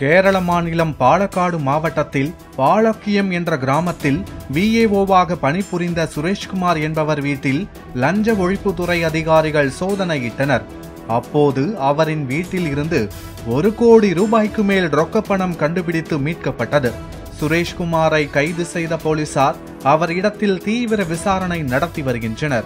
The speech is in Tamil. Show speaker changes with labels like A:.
A: கேரள மாநிலம் பாலக்காடு மாவட்டத்தில் பாலக்கியம் என்ற கிராமத்தில் விஏஓவாக பணிபுரிந்த சுரேஷ்குமார் என்பவர் வீட்டில் லஞ்ச ஒழிப்புத்துறை அதிகாரிகள் சோதனையிட்டனர். அப்போது அவரின் வீட்டில் இருந்து ஒரு கோடி ரூபாய்க்கு மேல் ரொக்கப்பணம் கண்டுபிடித்து மீட்கப்பட்டது. சுரேஷ்குமாரை கைது செய்த போலீசார் அவர் இடத்தில் தீவிர விசாரணை நடத்தி வருகின்றனர்.